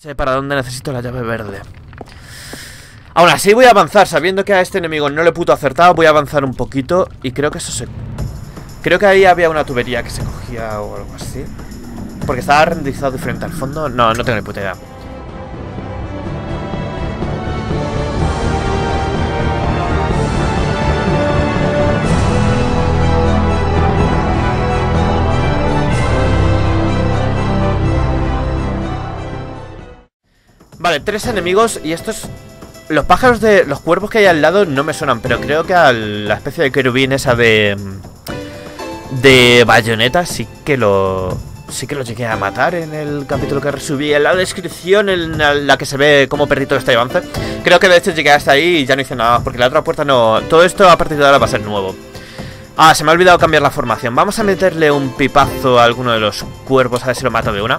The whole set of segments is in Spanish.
Sé para dónde necesito la llave verde. Aún así voy a avanzar, sabiendo que a este enemigo no le puto acertado, voy a avanzar un poquito y creo que eso se... Creo que ahí había una tubería que se cogía o algo así. Porque estaba renderizado diferente al fondo. No, no tengo ni puta idea. Vale, tres enemigos y estos... Los pájaros de... Los cuervos que hay al lado no me suenan, pero creo que a la especie de querubín esa de... De bayoneta sí que lo... Sí que lo llegué a matar en el capítulo que resubí En la descripción en la que se ve como perrito este avance. Creo que de hecho llegué hasta ahí y ya no hice nada Porque la otra puerta no... Todo esto a partir de ahora va a ser nuevo. Ah, se me ha olvidado cambiar la formación. Vamos a meterle un pipazo a alguno de los cuervos A ver si lo mato de una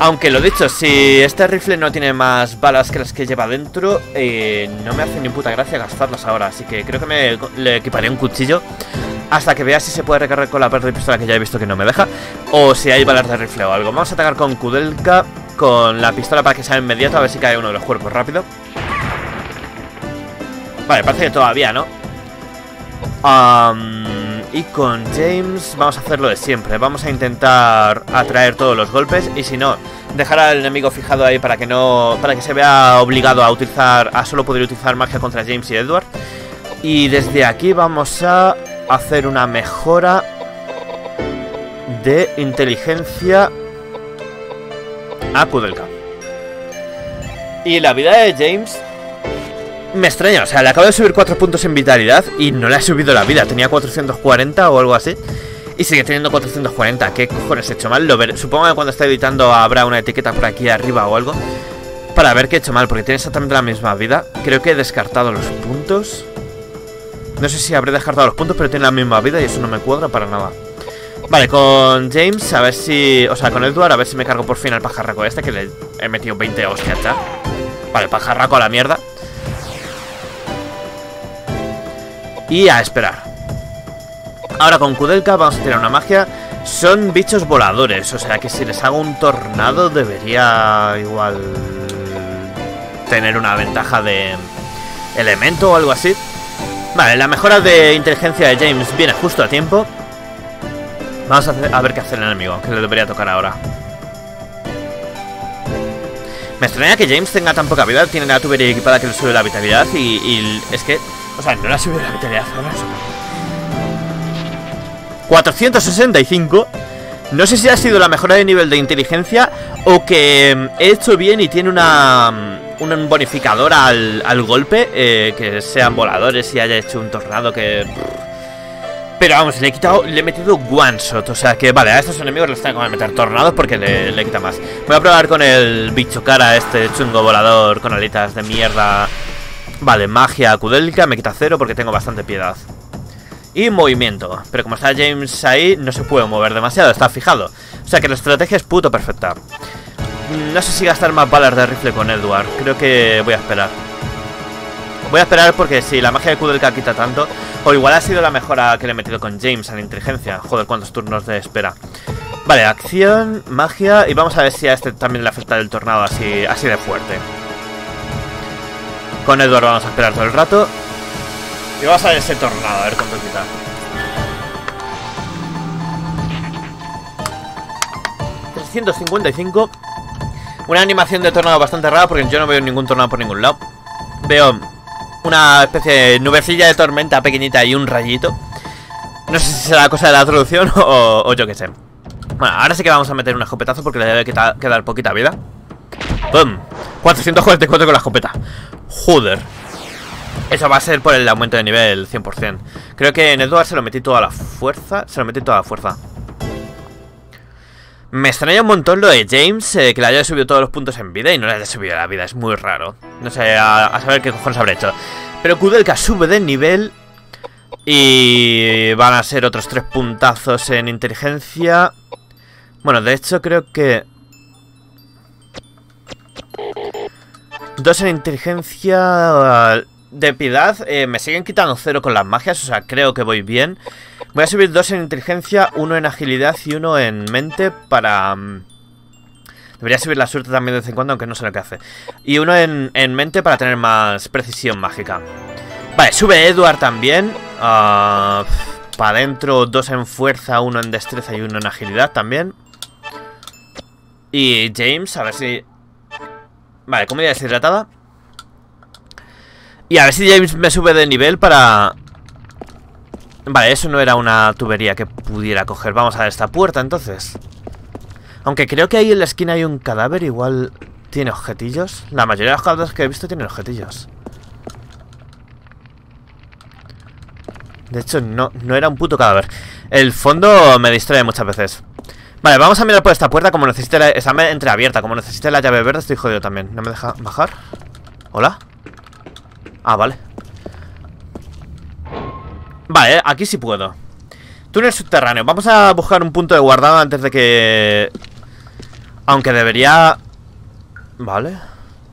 aunque lo dicho, si este rifle no tiene más balas que las que lleva dentro, eh, no me hace ni puta gracia gastarlas ahora. Así que creo que me le equiparé un cuchillo hasta que vea si se puede recargar con la parte de pistola que ya he visto que no me deja. O si hay balas de rifle o algo. Vamos a atacar con Kudelka, con la pistola para que sea inmediato, a ver si cae uno de los cuerpos rápido. Vale, parece que todavía, ¿no? Y con James vamos a hacer lo de siempre. Vamos a intentar atraer todos los golpes y si no, dejar al enemigo fijado ahí para que no para que se vea obligado a utilizar a solo poder utilizar magia contra James y Edward. Y desde aquí vamos a hacer una mejora de inteligencia a Kudelka. Y la vida de James me extraña, o sea, le acabo de subir 4 puntos en vitalidad y no le ha subido la vida. Tenía 440 o algo así. Y sigue teniendo 440. ¿Qué cojones he hecho mal? Lo veré. Supongo que cuando esté editando habrá una etiqueta por aquí arriba o algo. Para ver qué he hecho mal, porque tiene exactamente la misma vida. Creo que he descartado los puntos. No sé si habré descartado los puntos, pero tiene la misma vida y eso no me cuadra para nada. Vale, con James, a ver si... O sea, con Edward, a ver si me cargo por fin al pajarraco este, que le he metido 20 hostias ya. Vale, pajarraco a la mierda. Y a esperar. Ahora con Kudelka vamos a tirar una magia. Son bichos voladores O sea que si les hago un tornado Debería igual Tener una ventaja de Elemento o algo así. Vale, la mejora de inteligencia de James Viene justo a tiempo. Vamos a, ver qué hace el enemigo Que le debería tocar ahora. Me extraña que James tenga tan poca vida Tiene la tubería equipada que le sube la vitalidad y, y es que o sea, no le ha subido la vitalidad, no 465 No sé si ha sido la mejora de nivel de inteligencia O que mm, he hecho bien y tiene una mm, Un bonificador al, golpe eh, Que sean voladores y haya hecho un tornado que... Pero vamos, le he quitado, le he metido one shot O sea que, vale, a estos enemigos les tengo que meter tornados porque le, le quita más. Voy a probar con el bicho cara, este chungo volador con alitas de mierda Vale, magia Kudelka, me quita cero porque tengo bastante piedad. Y movimiento. Pero como está James ahí, no se puede mover demasiado, está fijado. O sea que la estrategia es puto perfecta. No sé si gastar más balas de rifle con Edward. Creo que voy a esperar. Voy a esperar porque si la magia de Kudelka quita tanto... O igual ha sido la mejora que le he metido con James a la inteligencia. Joder, cuántos turnos de espera. Vale, acción, magia... Y vamos a ver si a este también le afecta el tornado así, así de fuerte. Con Edward vamos a esperar todo el rato. Y vamos a ver ese tornado, a ver cuánto quita. ...355... Una animación de tornado bastante rara porque yo no veo ningún tornado por ningún lado. Veo una especie de nubecilla de tormenta pequeñita y un rayito. No sé si será cosa de la traducción o, o yo qué sé. Bueno, ahora sí que vamos a meter un escopetazo porque le debe quedar poquita vida. ¡Pum! 444 con la escopeta. Joder. Eso va a ser por el aumento de nivel 100%. Creo que en Edward se lo metí toda la fuerza. Se lo metí toda la fuerza. Me extraña un montón lo de James, eh, que le haya subido todos los puntos en vida y no le haya subido la vida. Es muy raro. No sé, a, saber qué cojones habrá hecho. Pero Kudelka sube de nivel y van a ser otros tres puntazos en inteligencia. Bueno, de hecho creo que Dos en inteligencia de piedad. Eh, me siguen quitando cero con las magias, o sea, creo que voy bien. Voy a subir dos en inteligencia, uno en agilidad y uno en mente para... Mm, Debería subir la suerte también de vez en cuando, aunque no sé lo que hace. Y uno en, mente para tener más precisión mágica. Vale, sube Edward también. Ah, para adentro, dos en fuerza, uno en destreza y uno en agilidad también. Y James, a ver si... Vale, comida deshidratada. Y a ver si James me sube de nivel para... Vale, eso no era una tubería que pudiera coger. Vamos a ver esta puerta entonces. Aunque creo que ahí en la esquina hay un cadáver, igual tiene objetillos. La mayoría de los cadáveres que he visto tienen objetillos. De hecho, no, no era un puto cadáver. El fondo me distrae muchas veces. Vale, vamos a mirar por esta puerta como necesite la... Entreabierta, como necesite la llave verde estoy jodido también. ¿No me deja bajar? ¿Hola? Ah, vale. Vale, aquí sí puedo. Túnel subterráneo. Vamos a buscar un punto de guardado antes de que... Aunque debería... Vale.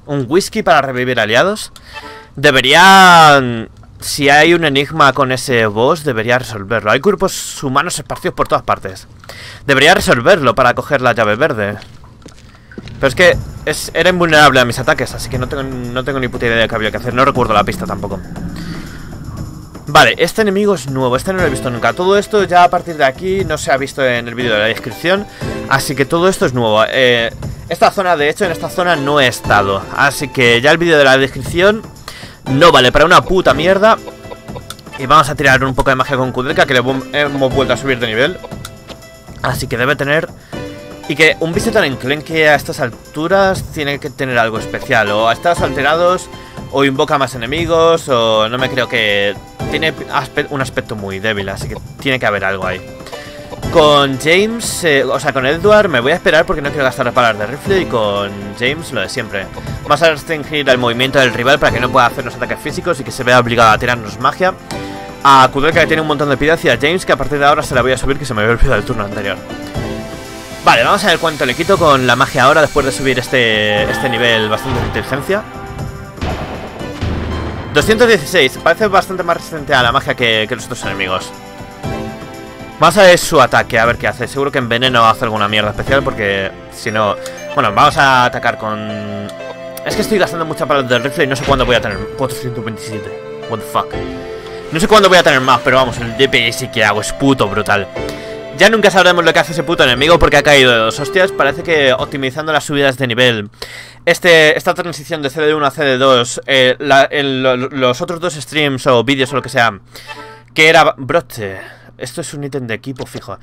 Un whisky para revivir aliados. Debería... Si hay un enigma con ese boss, debería resolverlo. Hay grupos humanos esparcidos por todas partes. Debería resolverlo para coger la llave verde. Pero es que era invulnerable a mis ataques Así que no tengo, no tengo ni puta idea de qué había que hacer. No recuerdo la pista tampoco. Vale, este enemigo es nuevo. Este no lo he visto nunca. Todo esto ya a partir de aquí no se ha visto en el vídeo de la descripción. Así que todo esto es nuevo. Eh, Esta zona, de hecho, en esta zona no he estado. Así que ya el vídeo de la descripción No vale para una puta mierda Y vamos a tirar un poco de magia con Kudelka Que le hemos vuelto a subir de nivel Así que debe tener... Y que un tan enclenque a estas alturas tiene que tener algo especial. O a estados alterados, o invoca más enemigos, o no me creo que... Tiene un aspecto muy débil, así que tiene que haber algo ahí. Con James, eh, o sea, con Edward me voy a esperar porque no quiero gastar reparar de rifle y con James lo de siempre. Vamos a restringir el movimiento del rival para que no pueda hacer los ataques físicos y que se vea obligado a tirarnos magia. A Kudelka que tiene un montón de piedad y a James que a partir de ahora se la voy a subir que se me había olvidado el turno anterior. Vale, vamos a ver cuánto le quito con la magia ahora después de subir este, este nivel bastante de inteligencia. 216, parece bastante más resistente a la magia que los otros enemigos. Vamos a ver su ataque, a ver qué hace. Seguro que en veneno hace alguna mierda especial porque si no... Bueno, vamos a atacar con... Es que estoy gastando mucha palabra del rifle y no sé cuándo voy a tener 427. What the fuck. No sé cuándo voy a tener más, pero vamos, el DPS que hago es puto brutal. Ya nunca sabremos lo que hace ese puto enemigo porque ha caído de dos hostias. Parece que optimizando las subidas de nivel, este, esta transición de CD1 a CD2, eh, los otros dos streams o vídeos o lo que sea, que era... Broche, esto es un ítem de equipo fijo.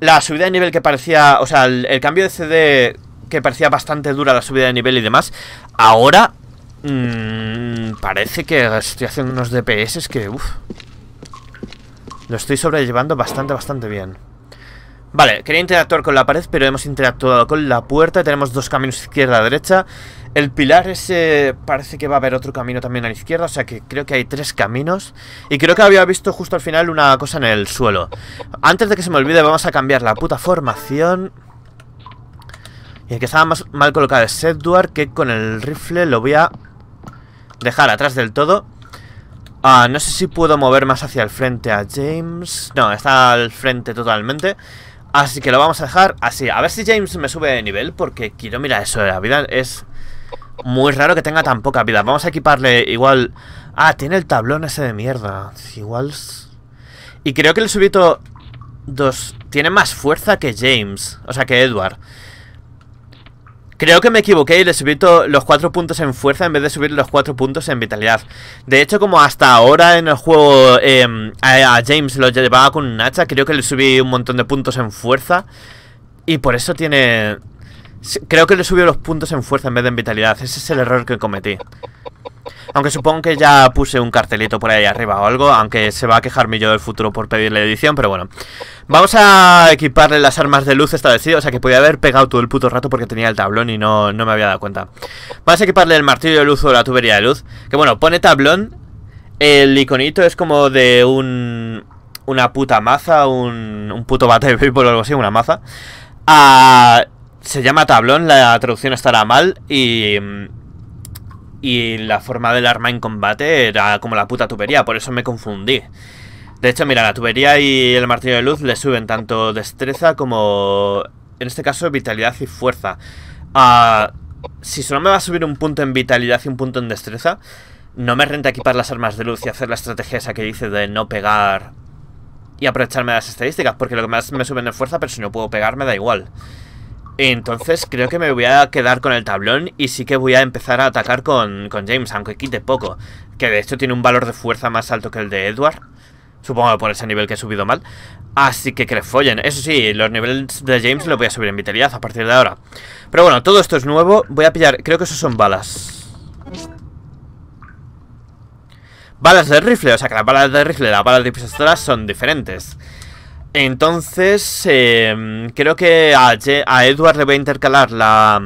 La subida de nivel que parecía... O sea, el cambio de CD que parecía bastante dura la subida de nivel y demás, ahora Mmm, parece que estoy haciendo unos DPS que, uff. Lo estoy sobrellevando bastante, bastante bien. Vale, quería interactuar con la pared, pero hemos interactuado con la puerta. Tenemos dos caminos izquierda-derecha. El pilar ese parece que va a haber otro camino también a la izquierda, o sea que creo que hay tres caminos. Y creo que había visto justo al final una cosa en el suelo. Antes de que se me olvide, vamos a cambiar la puta formación. Y el que estaba más mal colocado es Edward, que con el rifle lo voy a dejar atrás del todo. Ah, no sé si puedo mover más hacia el frente a James. No, está al frente totalmente. Así que lo vamos a dejar así. A ver si James me sube de nivel, porque quiero mirar eso de la vida. Es muy raro que tenga tan poca vida. Vamos a equiparle igual... Ah, tiene el tablón ese de mierda. Igual... Y creo que el subito... Dos... Tiene más fuerza que James. O sea, que Edward. Creo que me equivoqué y le subí los cuatro puntos en fuerza en vez de subir los cuatro puntos en vitalidad. De hecho, como hasta ahora en el juego em, a, James lo llevaba con un hacha, creo que le subí un montón de puntos en fuerza. Y por eso tiene... Creo que le subió los puntos en fuerza en vez de en vitalidad. Ese es el error que cometí. Aunque supongo que ya puse un cartelito por ahí arriba o algo, aunque se va a quejar mi yo del futuro por pedirle edición, pero bueno. Vamos a equiparle las armas de luz esta vez, o sea que podía haber pegado todo el puto rato porque tenía el tablón y no, no me había dado cuenta. Vamos a equiparle el martillo de luz o la tubería de luz, que bueno, pone tablón, el iconito es como de un... Una puta maza, un, un puto bate de béisbol o algo así, una maza. Ah, se llama tablón, la traducción estará mal y y la forma del arma en combate era como la puta tubería, por eso me confundí. De hecho, mira, la tubería y el martillo de luz le suben tanto destreza como, en este caso, vitalidad y fuerza. Ah, si solo me va a subir un punto en vitalidad y un punto en destreza, no me renta equipar las armas de luz y hacer la estrategia esa que dice de no pegar y aprovecharme de las estadísticas, porque lo que más me suben es fuerza, pero si no puedo pegar me da igual. Entonces creo que me voy a quedar con el tablón y sí que voy a empezar a atacar con, con James, aunque quite poco. Que de hecho tiene un valor de fuerza más alto que el de Edward. Supongo por ese nivel que he subido mal. Así que que le follen. Eso sí, los niveles de James los voy a subir en vitalidad a partir de ahora. Pero bueno, todo esto es nuevo. Voy a pillar... Creo que esos son balas. Balas de rifle. O sea que las balas de rifle y las balas de pistola son diferentes. Entonces, eh, creo que a, Edward le voy a intercalar la,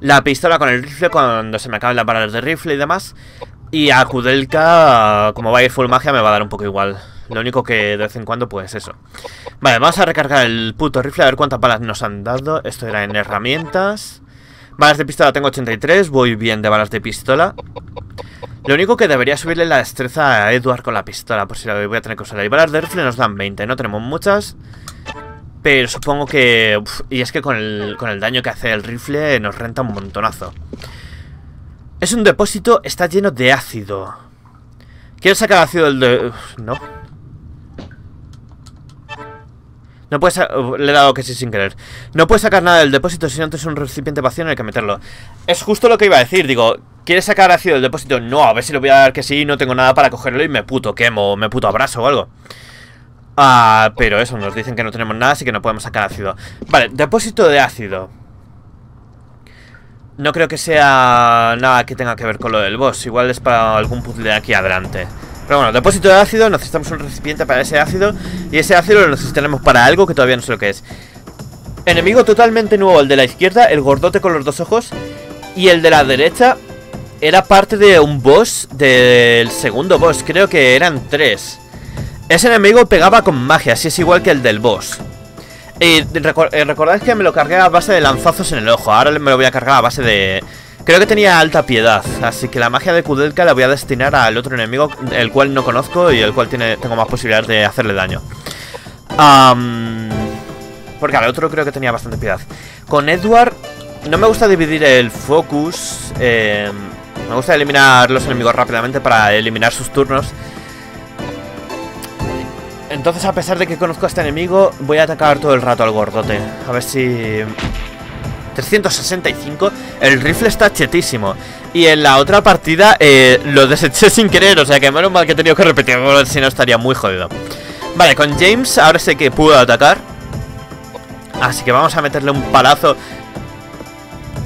la pistola con el rifle cuando se me acaben las balas de rifle y demás. Y a Kudelka, como va a ir full magia, me va a dar un poco igual. Lo único que de vez en cuando, pues eso. Vale, vamos a recargar el puto rifle, a ver cuántas balas nos han dado. Esto era en herramientas. Balas de pistola tengo 83, voy bien de balas de pistola. Lo único que debería subirle la destreza a Edward con la pistola, por si la voy a tener que usar. Y balas de rifle nos dan 20, no tenemos muchas. Pero supongo que... y es que con el, con el daño que hace el rifle nos renta un montonazo. Es un depósito, está lleno de ácido. Quiero sacar ácido del de... no. No puedes... Le he dado que sí sin querer. No puedes sacar nada del depósito si no tienes un recipiente vacío en el que meterlo. Es justo lo que iba a decir, digo... ¿Quieres sacar ácido del depósito? No, a ver si le voy a dar que sí, no tengo nada para cogerlo y me puto quemo, me puto abrazo o algo. Ah, pero eso, nos dicen que no tenemos nada, así que no podemos sacar ácido. Vale, depósito de ácido. No creo que sea nada que tenga que ver con lo del boss. Igual es para algún puzzle de aquí adelante. Pero bueno, depósito de ácido, necesitamos un recipiente para ese ácido. Y ese ácido lo necesitaremos para algo que todavía no sé lo que es. Enemigo totalmente nuevo, el de la izquierda, el gordote con los dos ojos. Y el de la derecha era parte de un boss del segundo boss. Creo que eran tres. Ese enemigo pegaba con magia, así es igual que el del boss. Y eh, recordad que me lo cargué a base de lanzazos en el ojo. Ahora me lo voy a cargar a base de... Creo que tenía alta piedad, así que la magia de Kudelka la voy a destinar al otro enemigo, el cual no conozco y el cual tiene, tengo más posibilidades de hacerle daño. porque al otro creo que tenía bastante piedad. Con Edward no me gusta dividir el focus. Eh, me gusta eliminar los enemigos rápidamente para eliminar sus turnos. Entonces, a pesar de que conozco a este enemigo, voy a atacar todo el rato al gordote. A ver si... 365. El rifle está chetísimo. Y en la otra partida eh, lo deseché sin querer. O sea que menos mal que he tenido que repetir. Si no estaría muy jodido. Vale, con James ahora sé que puedo atacar. Así que vamos a meterle un palazo.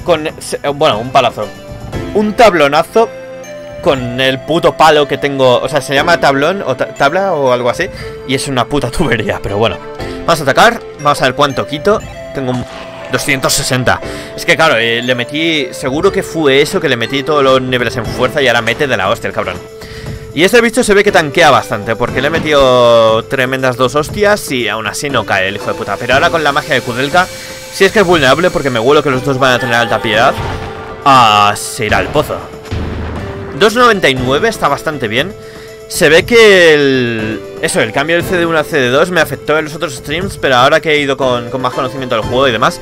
Con... Bueno, un palazo. Un tablonazo con el puto palo que tengo. O sea, se llama tablón o tabla o algo así. Y es una puta tubería, pero bueno. Vamos a atacar, vamos a ver cuánto quito. Tengo 260. Es que claro, eh, le metí. Seguro que fue eso que le metí todos los niveles en fuerza y ahora mete de la hostia el cabrón. Y este bicho se ve que tanquea bastante, porque le he metido tremendas dos hostias y aún así no cae el hijo de puta. Pero ahora con la magia de Kudelka, si es que es vulnerable, porque me huelo que los dos van a tener alta piedad, a se irá al pozo. 2.99 está bastante bien. Se ve que el... Eso, el cambio del CD1 al CD2 me afectó en los otros streams, pero ahora que he ido con, más conocimiento del juego y demás,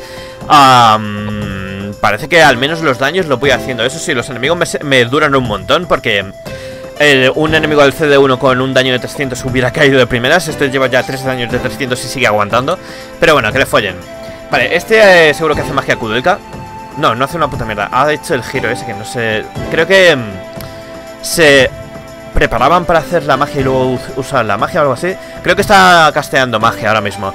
parece que al menos los daños lo voy haciendo. Eso sí, los enemigos me, duran un montón porque un enemigo del CD1 con un daño de 300 hubiera caído de primeras. Este lleva ya 3 daños de 300 y sigue aguantando. Pero bueno, que le follen. Vale, este eh, seguro que hace magia Kudelka. No, no hace una puta mierda. Ha hecho el giro ese que no sé... Creo que se preparaban para hacer la magia y luego usar la magia o algo así. Creo que está casteando magia ahora mismo.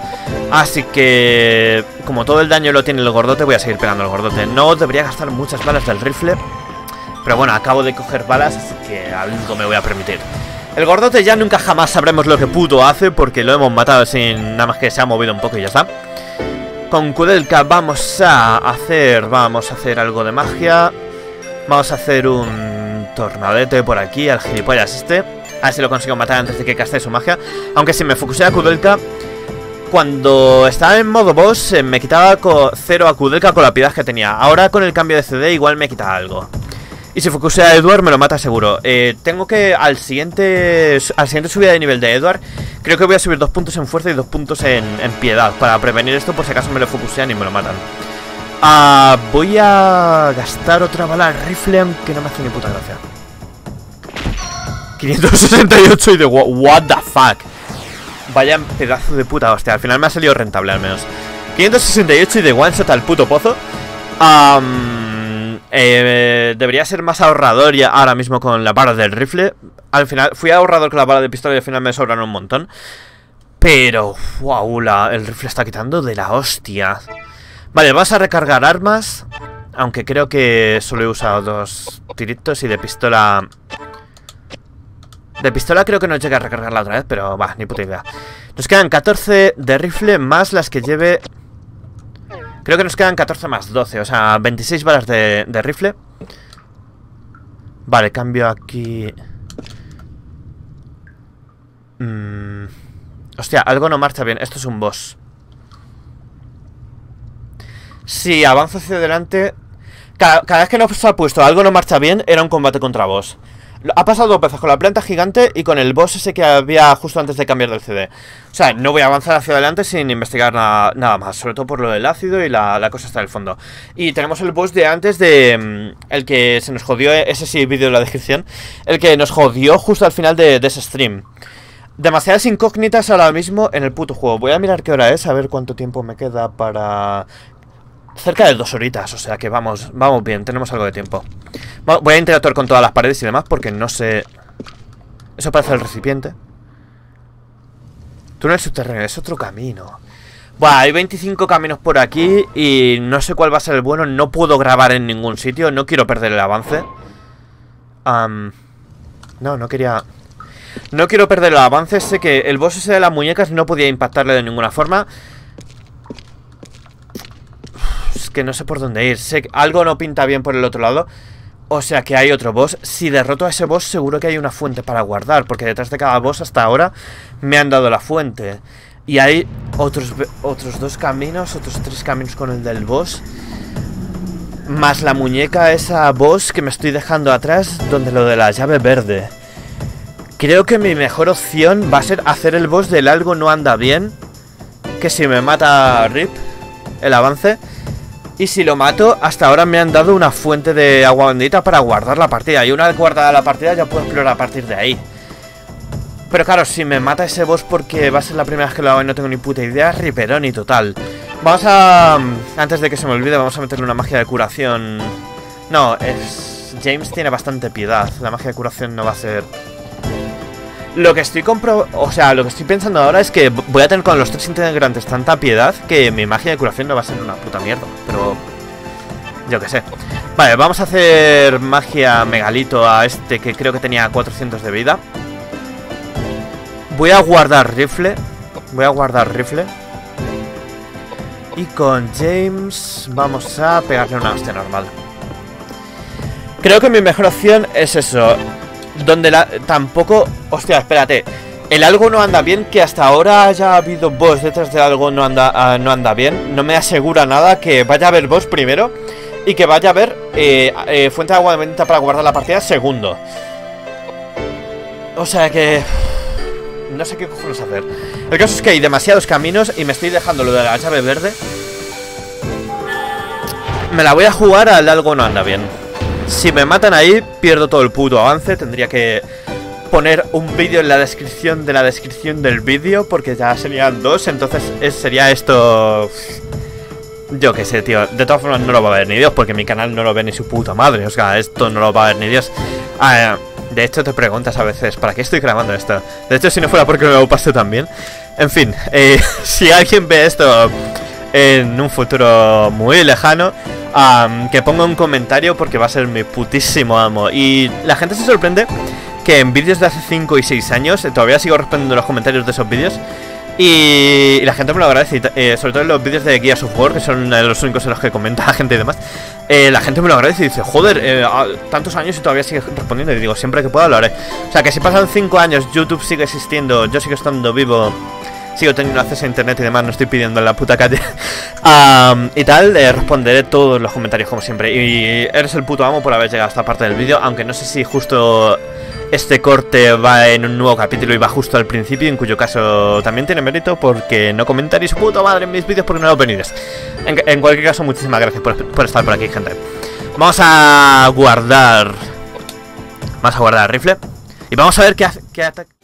Así que, como todo el daño lo tiene el gordote, voy a seguir pegando al gordote. No debería gastar muchas balas del rifle. Pero bueno, acabo de coger balas, así que algo me voy a permitir. El gordote ya nunca jamás sabremos lo que puto hace, porque lo hemos matado sin nada más que se ha movido un poco y ya está. Con Kudelka vamos a hacer, vamos a hacer algo de magia. Vamos a hacer un Tornadete por aquí, al gilipollas este. A ver si lo consigo matar antes de que caste su magia. Aunque si me focusé a Kudelka, cuando estaba en modo boss, eh, me quitaba cero a Kudelka con la piedad que tenía. Ahora con el cambio de CD igual me quita algo. Y si focusé a Edward me lo mata seguro. Eh, tengo que al siguiente al siguiente subida de nivel de Edward, creo que voy a subir dos puntos en fuerza y dos puntos en, piedad. Para prevenir esto por si acaso me lo focusean y me lo matan. Ah, voy a gastar otra bala al rifle, aunque no me hace ni puta gracia. 568 y de what the fuck. Vaya pedazo de puta hostia. Al final me ha salido rentable al menos. 568 y de one shot al puto pozo. Eh, debería ser más ahorrador ya ahora mismo con la bala del rifle. Al final, fui ahorrador con la bala de pistola y al final me sobran un montón. Pero, wow, el rifle está quitando de la hostia. Vale, vas a recargar armas. Aunque creo que solo he usado dos tiritos y de pistola... De pistola creo que no llegué a recargarla otra vez, pero va, ni puta idea. Nos quedan 14 de rifle más las que lleve... Creo que nos quedan 14 más 12, o sea, 26 balas de, rifle. Vale, cambio aquí... Mmm... Hostia, algo no marcha bien. Esto es un boss. Si avanzo hacia adelante... Cada, vez que nos ha puesto algo no marcha bien, era un combate contra boss. Ha pasado dos veces con la planta gigante y con el boss ese que había justo antes de cambiar del CD. O sea, no voy a avanzar hacia adelante sin investigar nada, más. Sobre todo por lo del ácido y la, cosa está en el fondo. Y tenemos el boss de antes de... Mm, el que se nos jodió, ese sí, vídeo en la descripción. El que nos jodió justo al final de ese stream. Demasiadas incógnitas ahora mismo en el puto juego. Voy a mirar qué hora es, a ver cuánto tiempo me queda para... Cerca de dos horitas, o sea que vamos, vamos bien, tenemos algo de tiempo. Voy a interactuar con todas las paredes y demás porque no sé... Eso parece el recipiente. Túnel subterráneo, es otro camino. Buah, hay 25 caminos por aquí y no sé cuál va a ser el bueno. No puedo grabar en ningún sitio, no quiero perder el avance. no, no quería... No quiero perder el avance, sé que el boss ese de las muñecas no podía impactarle de ninguna forma. Que no sé por dónde ir, sé que algo no pinta bien por el otro lado. O sea que hay otro boss. Si derroto a ese boss seguro que hay una fuente para guardar, porque detrás de cada boss hasta ahora me han dado la fuente. Y hay otros, otros dos caminos, otros tres caminos con el del boss. Más la muñeca esa boss que me estoy dejando atrás, donde lo de la llave verde. Creo que mi mejor opción va a ser hacer el boss del algo no anda bien. Que si me mata Rip, el avance. Y si lo mato, hasta ahora me han dado una fuente de agua bendita para guardar la partida. Y una vez guardada la partida ya puedo explorar a partir de ahí. Pero claro, si me mata ese boss porque va a ser la primera vez que lo hago y no tengo ni puta idea, riperón y total. Vamos a... Antes de que se me olvide, vamos a meterle una magia de curación. No, es... James tiene bastante piedad. La magia de curación no va a ser lo que estoy compro... O sea, lo que estoy pensando ahora es que voy a tener con los tres integrantes tanta piedad que mi magia de curación no va a ser una puta mierda. Pero... Yo qué sé. Vale, vamos a hacer magia megalito a este que creo que tenía 400 de vida. Voy a guardar rifle. Voy a guardar rifle. Y con James vamos a pegarle una hostia normal. Creo que mi mejor opción es eso. Donde la, tampoco... Hostia, espérate. El algo no anda bien, que hasta ahora haya habido boss detrás de algo no anda, ah, no anda bien. No me asegura nada que vaya a haber boss primero y que vaya a haber eh, eh, fuente de agua de venta para guardar la partida segundo. O sea que... No sé qué cojones hacer. El caso es que hay demasiados caminos y me estoy dejando lo de la llave verde. Me la voy a jugar al algo no anda bien. Si me matan ahí, pierdo todo el puto avance. Tendría que poner un vídeo en la descripción de la descripción del vídeo, porque ya serían dos. Entonces sería esto... Yo qué sé, tío. De todas formas no lo va a ver ni Dios, porque mi canal no lo ve ni su puta madre. O sea, esto no lo va a ver ni Dios. Ah, de hecho, te preguntas a veces, ¿para qué estoy grabando esto? De hecho, si no fuera porque me lo pasé también. En fin, eh, si alguien ve esto en un futuro muy lejano, que ponga un comentario porque va a ser mi putísimo amo. Y la gente se sorprende que en vídeos de hace 5 y 6 años, eh, todavía sigo respondiendo los comentarios de esos vídeos. Y, la gente me lo agradece, eh, sobre todo en los vídeos de Gears of War, que son los únicos en los que comenta la gente y demás. Eh, la gente me lo agradece y dice, joder, tantos años y todavía sigue respondiendo. Y digo, siempre que pueda lo haré. O sea, que si pasan 5 años, YouTube sigue existiendo, yo sigo estando vivo sigo teniendo acceso a internet y demás, no estoy pidiendo en la puta calle. y tal, eh, responderé todos los comentarios como siempre. Y eres el puto amo por haber llegado a esta parte del vídeo, aunque no sé si justo este corte va en un nuevo capítulo y va justo al principio, en cuyo caso también tiene mérito porque no comentaréis su puta madre en mis vídeos porque no lo venís. En, en, cualquier caso, muchísimas gracias por, por, estar por aquí, gente. Vamos a guardar... Vamos a guardar el rifle. Y vamos a ver qué, hace, qué ataque...